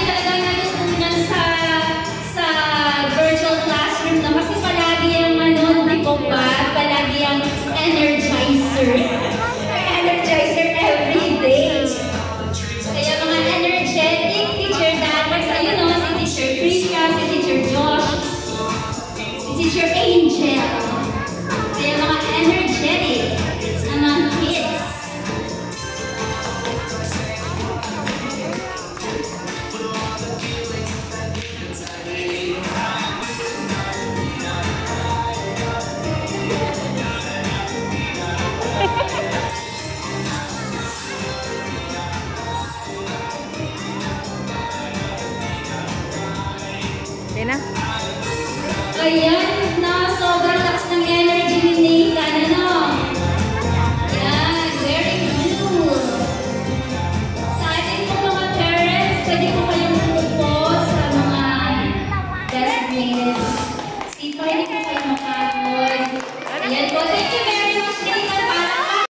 Ang niya talagang natutunan sa sa virtual classroom na kasi palagi yung ano, di ko palagi yung energizer. Energizer every day. Kaya mga energetic teacher dapat sa ayun Teacher Teacher Josh, Teacher Angel. Tina? Ayan na, sobrang lakas ng energy ni Nathan, ano? Ayan, very good. Sa ating po mga parents, pwede po kayong umupo sa mga designated. Si pwede po kayo makahod. Ayan po, thank you